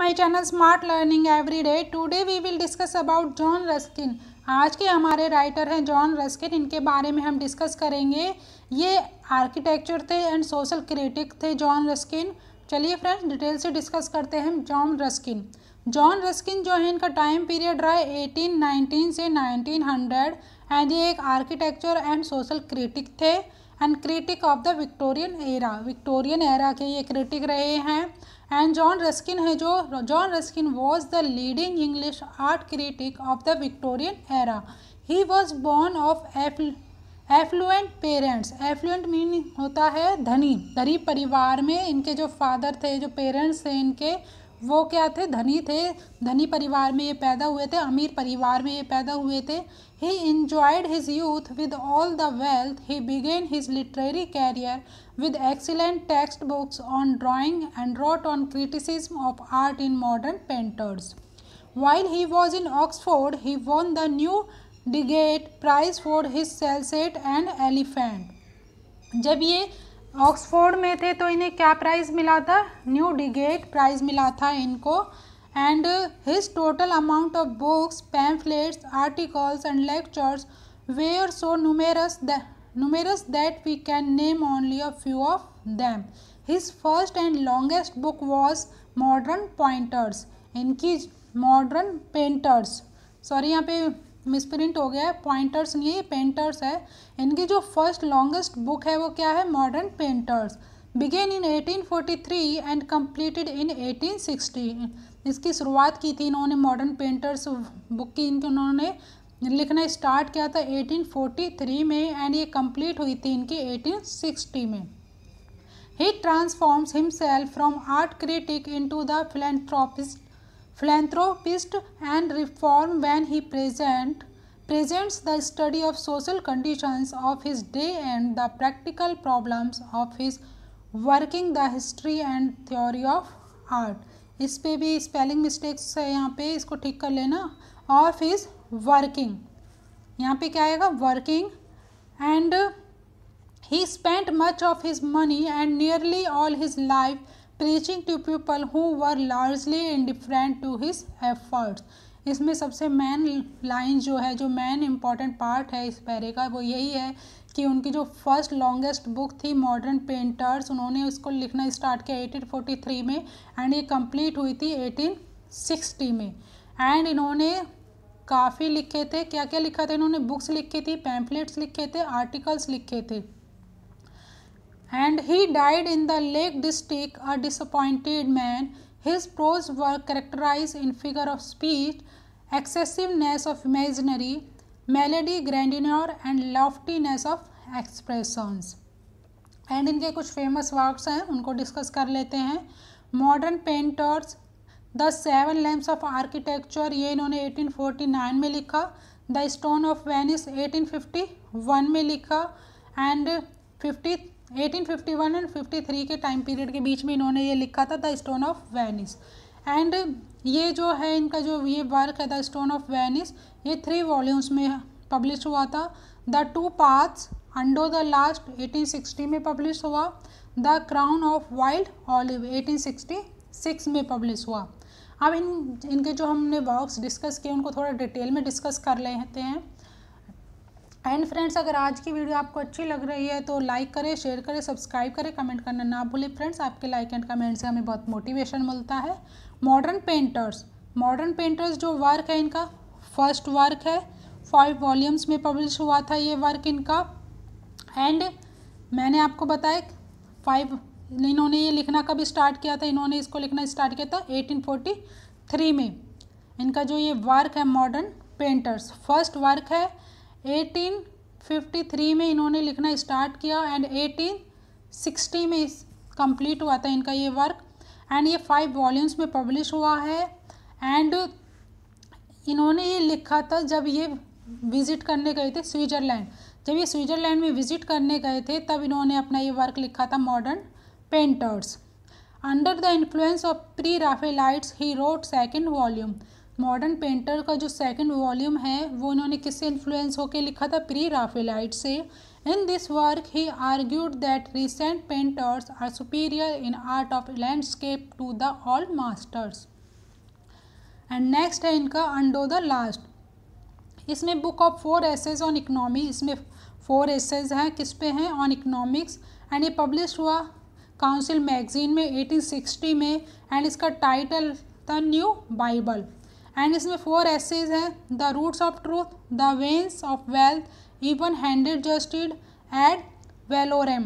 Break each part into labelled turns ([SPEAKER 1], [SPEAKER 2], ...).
[SPEAKER 1] My channel smart learning everyday today we will discuss about John Ruskin आज के हमारे writer हैं John Ruskin इनके बारे में हम डिस्कस करेंगे। ये आर्किटेक्चर थे एंड सोशल क्रिटिक थे जॉन रस्किन चलिए फ्रेंड्स डिटेल से डिस्कस करते हैं जॉन रस्किन जॉन रस्किन जो है, इनका टाइम पीरियड रहा है एटीन नाइनटीन से नाइनटीन हंड्रेड एंड ये एक आर्किटेक्चर एंड सोशल क्रिटिक थे। And critic of the Victorian era Victorian era के ये क्रिटिक रहे हैं। एंड जॉन रस्किन है जो John Ruskin was the leading English art critic of the Victorian era he was born of affluent parents affluent mean होता है धनी, गरीब परिवार में इनके जो फादर थे, जो पेरेंट्स थे इनके वो क्या थे? धनी थे। धनी परिवार में ये पैदा हुए थे, अमीर परिवार में ये पैदा हुए थे। He enjoyed his youth with all the wealth he began his literary career with excellent text books on drawing and wrote on criticism of art in Modern Painters while he was in Oxford he won the Newdigate prize for his Salsette and elephant जब ये Oxford में थे तो इन्हें क्या price मिला था new डिगेट price मिला था इनको and his total amount of books pamphlets articles and lectures were so numerous numerous that we can name only a few of them. His first and longest book was Modern Pointers. इनकी Modern Painters sorry यहाँ पे misprint हो गया है pointers नहीं है painters है। इनकी जो फ़र्स्ट लॉन्गेस्ट बुक है वो क्या है? Modern Painters began in 1843 and completed in 1860 इसकी शुरुआत की थी इन्होंने मॉडर्न पेंटर्स बुक की इनकी उन्होंने। लिखना स्टार्ट किया था 1843 में एंड ये कंप्लीट हुई थी इनकी 1860 में। He transforms himself from art critic into the philanthropist philanthropist and reform when he present presents the study of social conditions of his day and the practical problems of his working the history and theory of art इस पे भी spelling mistakes है यहाँ पे इसको ठीक कर लेना ऑफ़ हिज वर्किंग यहाँ पे क्या आएगा working and he spent much of his money and nearly all his life preaching to people who were largely indifferent to his efforts इसमें सबसे मेन लाइन जो है, जो मेन इंपॉर्टेंट पार्ट है इस पैरे का, वो यही है कि उनकी जो फ़र्स्ट लॉन्गेस्ट बुक थी मॉडर्न पेंटर्स उन्होंने उसको लिखना स्टार्ट किया 1843 में एंड ये कंप्लीट हुई थी 1860 में. एंड इन्होंने काफ़ी लिखे थे क्या क्या लिखा था? इन्होंने बुक्स लिखी थी पैम्फलेट्स लिखे थे आर्टिकल्स लिखे थे। And he died in the Lake District a disappointed man his prose work characterise in figure of speech excessiveness of imaginary melody grandeur and loftiness of expressions and इनके कुछ famous works हैं, उनको discuss कर लेते हैं। Modern Painters the Seven Lamps of Architecture ये इन्होंने 1849 में लिखा। द स्टोन ऑफ़ वेनिस 1851 में लिखा। एंड 50 1851 एंड 53 के टाइम पीरियड के बीच में इन्होंने ये लिखा था the stone of Venice and ये जो है, इनका जो ये वर्क है द स्टोन ऑफ़ वेनिस ये थ्री वॉल्यूम्स में पब्लिश हुआ था। The two paths unto the last 1860 में पब्लिश हुआ। The crown of wild olive 1866 में पब्लिश हुआ। अब इन, इनके जो हमने वर्क्स डिस्कस किए, उनको थोड़ा डिटेल में डिस्कस कर लेते हैं। एंड फ्रेंड्स अगर आज की वीडियो आपको अच्छी लग रही है तो लाइक करें शेयर करें सब्सक्राइब करें कमेंट करना ना भूलें। फ्रेंड्स आपके लाइक एंड कमेंट से हमें बहुत मोटिवेशन मिलता है। मॉडर्न पेंटर्स मॉडर्न पेंटर्स जो वर्क है इनका फ़र्स्ट वर्क है। फाइव वॉल्यूम्स में पब्लिश हुआ था ये वर्क इनका। एंड मैंने आपको बताया फाइव इन्होंने ये लिखना कब स्टार्ट किया था? इन्होंने इसको लिखना स्टार्ट किया था 1843 में। इनका जो ये वर्क है मॉडर्न पेंटर्स फ़र्स्ट वर्क है। 1853 में इन्होंने लिखना स्टार्ट किया एंड 1860 में कंप्लीट हुआ था इनका ये वर्क एंड ये फाइव वॉल्यूम्स में पब्लिश हुआ है. एंड इन्होंने ये लिखा था जब ये विज़िट करने गए थे स्विट्ज़रलैंड। जब ये स्विट्ज़रलैंड में विज़िट करने गए थे, तब इन्होंने अपना ये वर्क लिखा था Modern Painters under the influence of pre Raphaelites he wrote second volume Modern Painter का जो सेकंड वॉल्यूम है, वो इन्होंने किससे इन्फ्लुएंस होकर लिखा था? प्री राफेलाइट से। In this work he argued that recent painters are superior in art of landscape to the old masters and next है इनका अंडो द लास्ट इसमें book of four essays on economy इसमें four essays हैं, किस पे हैं? On economics and ये publish हुआ काउंसिल मैगजीन में 1860 में एंड इसका title the new Bible and इसमें फोर एसेज हैं. The roots of truth the veins of wealth even handed जस्टिड ad valorem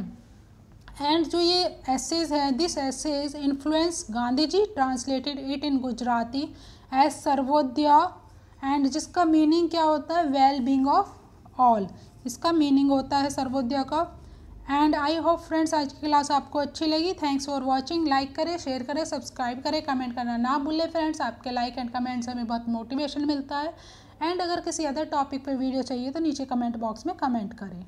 [SPEAKER 1] and जो ये एसेज है this essays influence Gandhi ji translated it in Gujarati as Sarvodaya and जिसका meaning क्या होता है? Well being of all इसका meaning होता है सर्वोदया का. एंड आई होप फ्रेंड्स आज की क्लास आपको अच्छी लगी। थैंक्स फॉर वॉचिंग लाइक करें शेयर करें सब्सक्राइब करें कमेंट करना ना भूलें फ्रेंड्स आपके लाइक एंड कमेंट्स हमें बहुत मोटिवेशन मिलता है। एंड अगर किसी अदर टॉपिक पर वीडियो चाहिए तो नीचे कमेंट बॉक्स में कमेंट करें।